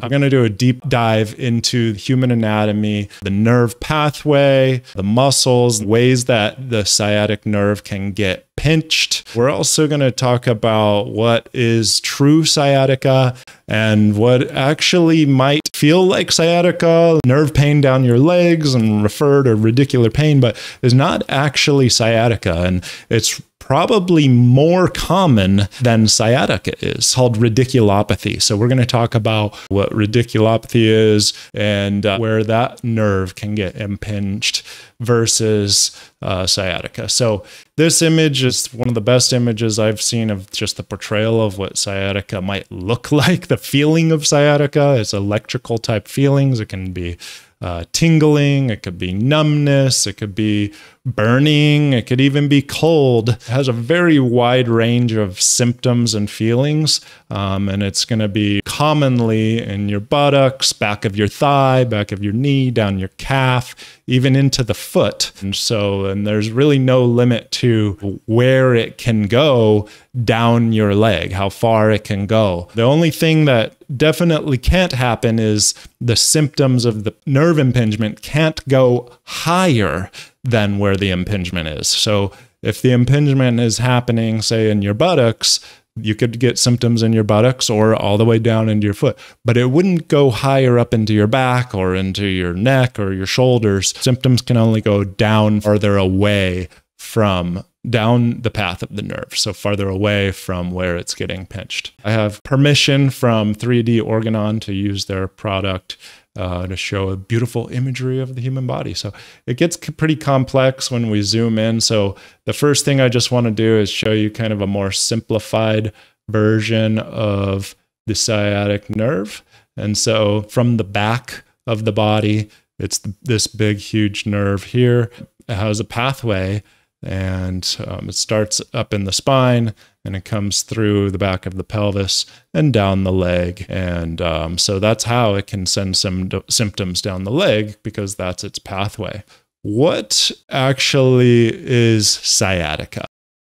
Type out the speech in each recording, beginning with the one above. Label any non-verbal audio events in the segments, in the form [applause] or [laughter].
I'm going to do a deep dive into human anatomy, the nerve pathway, the muscles, ways that the sciatic nerve can get pinched. We're also going to talk about what is true sciatica and what actually might feel like sciatica, nerve pain down your legs and refer to radicular pain, but is not actually sciatica. And it's probably more common than sciatica is, called radiculopathy. So, we're going to talk about what radiculopathy is and uh, where that nerve can get impinged versus uh, sciatica. So, this image is one of the best images I've seen of just the portrayal of what sciatica might look [laughs] like. The feeling of sciatica is electrical type feelings. It can be uh, tingling, it could be numbness, it could be burning, it could even be cold. It has a very wide range of symptoms and feelings, um, and it's going to be commonly in your buttocks, back of your thigh, back of your knee, down your calf, even into the foot. And so, and there's really no limit to where it can go down your leg, how far it can go. The only thing that definitely can't happen is the symptoms of the nerve impingement can't go higher than where the impingement is. So if the impingement is happening, say, in your buttocks, you could get symptoms in your buttocks or all the way down into your foot, but it wouldn't go higher up into your back or into your neck or your shoulders. Symptoms can only go down farther away from down the path of the nerve, so farther away from where it's getting pinched. I have permission from 3D Organon to use their product uh, to show a beautiful imagery of the human body. So it gets pretty complex when we zoom in. So the first thing I just want to do is show you kind of a more simplified version of the sciatic nerve. And so from the back of the body, it's this big, huge nerve here. It has a pathway and um, it starts up in the spine and it comes through the back of the pelvis and down the leg. And um, so that's how it can send some symptoms down the leg because that's its pathway. What actually is sciatica?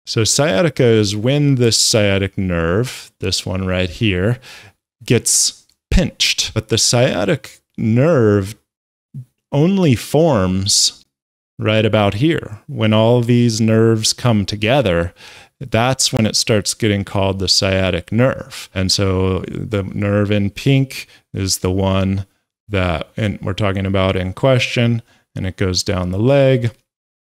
So, sciatica is when this sciatic nerve, this one right here, gets pinched. But the sciatic nerve only forms right about here. When all these nerves come together, that's when it starts getting called the sciatic nerve. And so the nerve in pink is the one that and we're talking about in question, and it goes down the leg.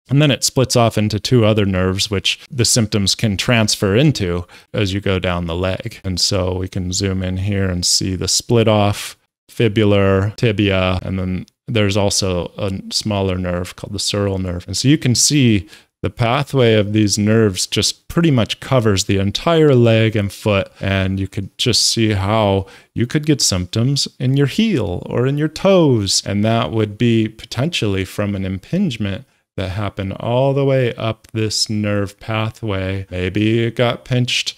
And then it splits off into two other nerves, which the symptoms can transfer into as you go down the leg. And so we can zoom in here and see the split off fibular, tibia, and then there's also a smaller nerve called the sural nerve. And so you can see the pathway of these nerves just pretty much covers the entire leg and foot. And you could just see how you could get symptoms in your heel or in your toes. And that would be potentially from an impingement that happened all the way up this nerve pathway. Maybe it got pinched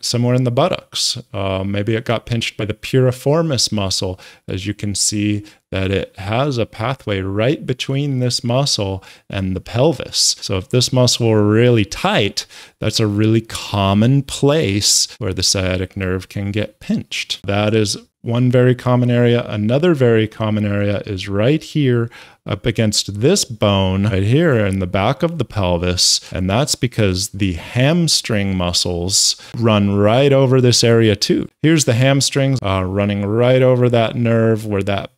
somewhere in the buttocks. Uh, maybe it got pinched by the piriformis muscle. As you can see, that it has a pathway right between this muscle and the pelvis. So if this muscle were really tight, that's a really common place where the sciatic nerve can get pinched. That is one very common area. Another very common area is right here up against this bone right here in the back of the pelvis. And that's because the hamstring muscles run right over this area too. Here's the hamstrings uh, running right over that nerve where that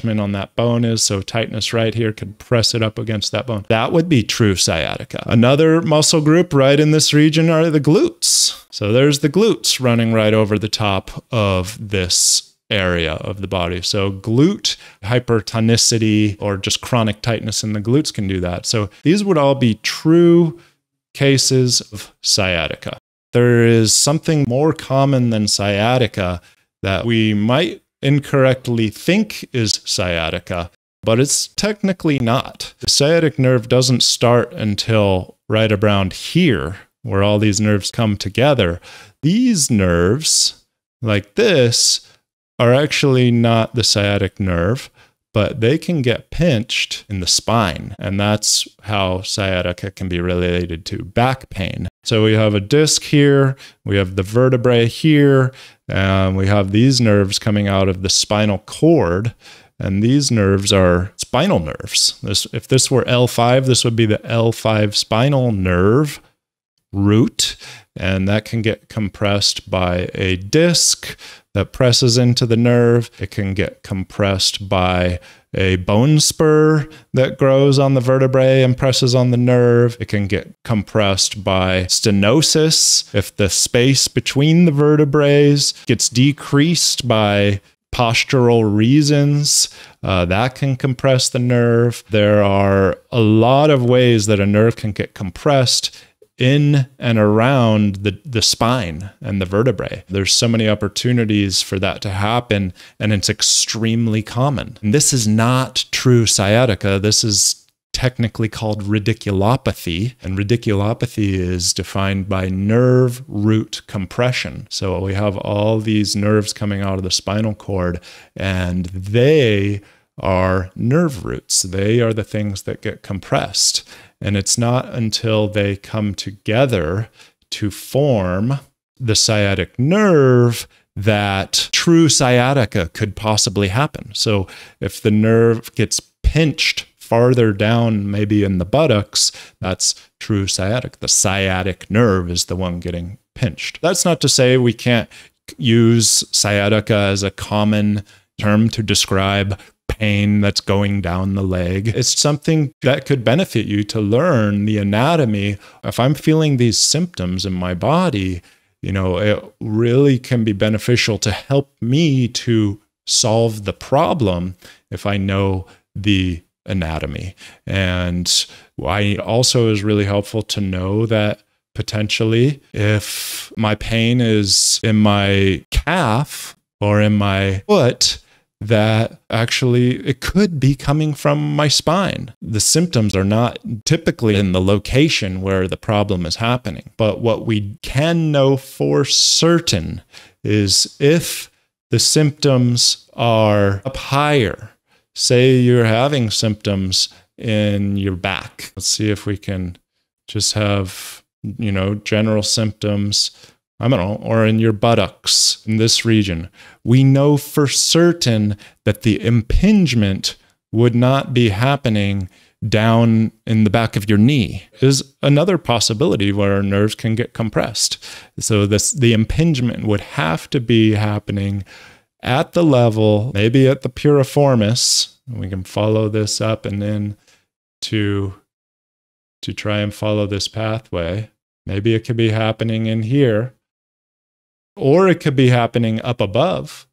attachment on that bone is. So tightness right here could press it up against that bone. That would be true sciatica. Another muscle group right in this region are the glutes. So there's the glutes running right over the top of this area of the body. So, glute hypertonicity or just chronic tightness in the glutes can do that. So, these would all be true cases of sciatica. There is something more common than sciatica that we might incorrectly think is sciatica, but it's technically not. The sciatic nerve doesn't start until right around here, where all these nerves come together. These nerves, like this, are actually not the sciatic nerve, but they can get pinched in the spine. And that's how sciatica can be related to back pain. So we have a disc here, we have the vertebrae here, and we have these nerves coming out of the spinal cord. And these nerves are spinal nerves. This, if this were L5, this would be the L5 spinal nerve root, and that can get compressed by a disc that presses into the nerve. It can get compressed by a bone spur that grows on the vertebrae and presses on the nerve. It can get compressed by stenosis if the space between the vertebrae gets decreased by postural reasons. Uh, that can compress the nerve. There are a lot of ways that a nerve can get compressed in and around the, the spine and the vertebrae. There's so many opportunities for that to happen, and it's extremely common. And this is not true sciatica. This is technically called radiculopathy. And radiculopathy is defined by nerve root compression. So we have all these nerves coming out of the spinal cord, and they are nerve roots. They are the things that get compressed. And it's not until they come together to form the sciatic nerve that true sciatica could possibly happen. So if the nerve gets pinched farther down, maybe in the buttocks, that's true sciatic. The sciatic nerve is the one getting pinched. That's not to say we can't use sciatica as a common term to describe pain that's going down the leg. It's something that could benefit you to learn the anatomy. If I'm feeling these symptoms in my body, you know, it really can be beneficial to help me to solve the problem if I know the anatomy. And I also is really helpful to know that potentially if my pain is in my calf or in my foot, that actually it could be coming from my spine. The symptoms are not typically in the location where the problem is happening. But what we can know for certain is if the symptoms are up higher, say you're having symptoms in your back. Let's see if we can just have, you know, general symptoms I don't know, or in your buttocks in this region, we know for certain that the impingement would not be happening down in the back of your knee is another possibility where nerves can get compressed. So this the impingement would have to be happening at the level, maybe at the piriformis. We can follow this up and then to to try and follow this pathway. Maybe it could be happening in here or it could be happening up above,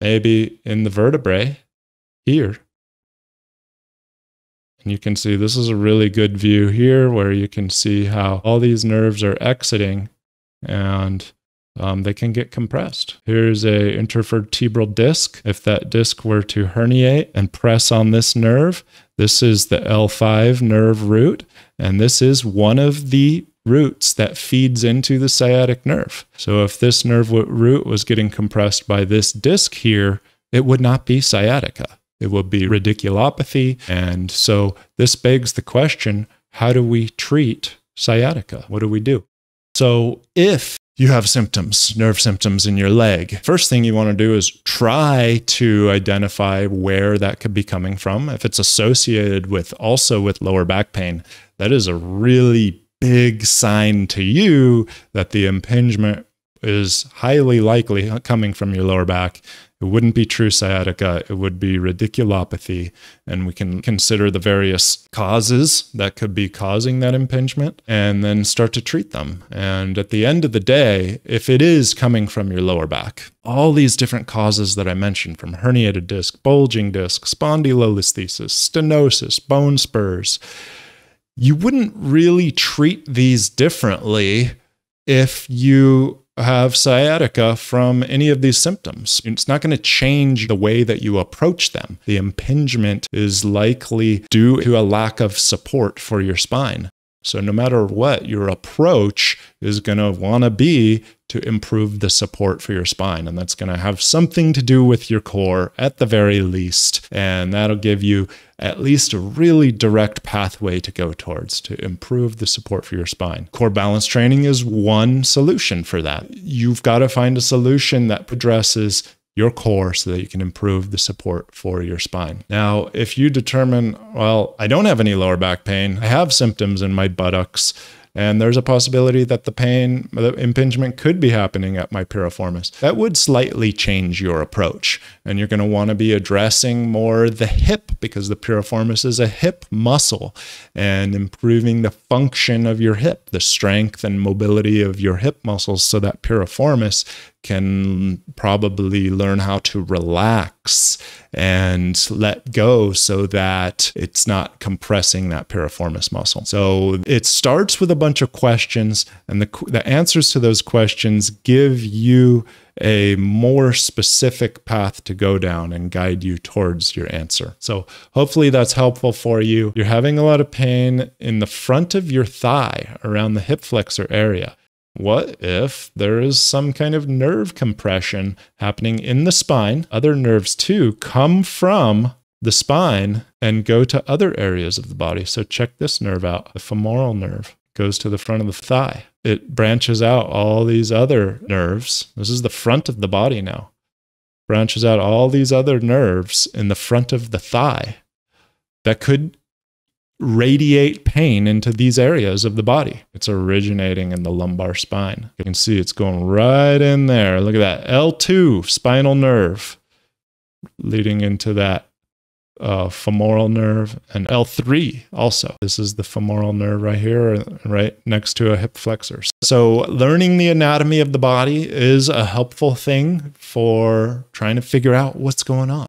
maybe in the vertebrae here. And you can see this is a really good view here where you can see how all these nerves are exiting and um, they can get compressed. Here's a intervertebral disc. If that disc were to herniate and press on this nerve, this is the L5 nerve root, and this is one of the roots that feeds into the sciatic nerve. So if this nerve root was getting compressed by this disc here, it would not be sciatica. It would be radiculopathy. And so this begs the question how do we treat sciatica? What do we do? So if you have symptoms, nerve symptoms in your leg. First thing you want to do is try to identify where that could be coming from. If it's associated with also with lower back pain, that is a really big sign to you that the impingement is highly likely coming from your lower back. It wouldn't be true sciatica, it would be radiculopathy. And we can consider the various causes that could be causing that impingement and then start to treat them. And at the end of the day, if it is coming from your lower back, all these different causes that I mentioned from herniated disc, bulging disc, spondylolisthesis, stenosis, bone spurs, you wouldn't really treat these differently if you have sciatica from any of these symptoms. It's not going to change the way that you approach them. The impingement is likely due to a lack of support for your spine. So, no matter what, your approach is going to want to be to improve the support for your spine. And that's going to have something to do with your core at the very least. And that'll give you at least a really direct pathway to go towards to improve the support for your spine. Core balance training is one solution for that. You've got to find a solution that addresses your core so that you can improve the support for your spine. Now, if you determine, well, I don't have any lower back pain, I have symptoms in my buttocks, and there's a possibility that the pain, the impingement could be happening at my piriformis. That would slightly change your approach. And you're going to want to be addressing more the hip because the piriformis is a hip muscle and improving the function of your hip, the strength and mobility of your hip muscles so that piriformis can probably learn how to relax and let go so that it's not compressing that piriformis muscle. So it starts with a bunch of questions, and the, the answers to those questions give you a more specific path to go down and guide you towards your answer. So hopefully that's helpful for you. You're having a lot of pain in the front of your thigh around the hip flexor area. What if there is some kind of nerve compression happening in the spine? Other nerves too come from the spine and go to other areas of the body. So check this nerve out. The femoral nerve goes to the front of the thigh. It branches out all these other nerves. This is the front of the body now. Branches out all these other nerves in the front of the thigh that could radiate pain into these areas of the body. It's originating in the lumbar spine. You can see it's going right in there. Look at that. L2, spinal nerve, leading into that uh, femoral nerve, and L3 also. This is the femoral nerve right here, right next to a hip flexor. So, learning the anatomy of the body is a helpful thing for trying to figure out what's going on.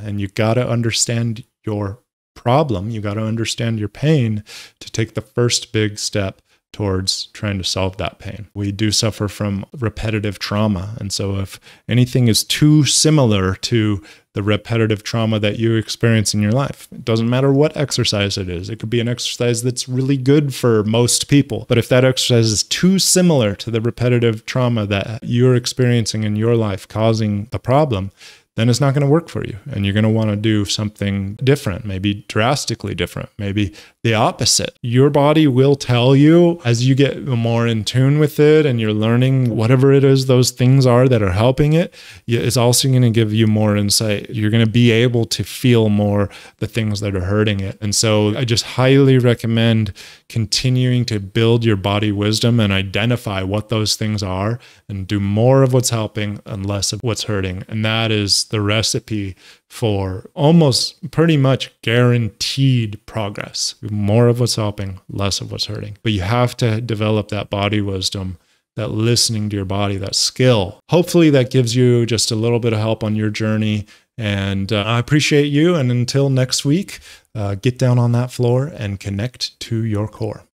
And you got to understand your problem, you got to understand your pain to take the first big step towards trying to solve that pain. We do suffer from repetitive trauma. And so, if anything is too similar to the repetitive trauma that you experience in your life, it doesn't matter what exercise it is. It could be an exercise that's really good for most people. But if that exercise is too similar to the repetitive trauma that you're experiencing in your life, causing the problem, then it's not going to work for you. And you're going to want to do something different, maybe drastically different, maybe the opposite. Your body will tell you as you get more in tune with it and you're learning whatever it is those things are that are helping it, it's also going to give you more insight. You're going to be able to feel more the things that are hurting it. And so I just highly recommend continuing to build your body wisdom and identify what those things are and do more of what's helping and less of what's hurting. And that is the recipe for almost pretty much guaranteed progress. More of what's helping, less of what's hurting. But you have to develop that body wisdom, that listening to your body, that skill. Hopefully, that gives you just a little bit of help on your journey. And uh, I appreciate you. And until next week, uh, get down on that floor and connect to your core.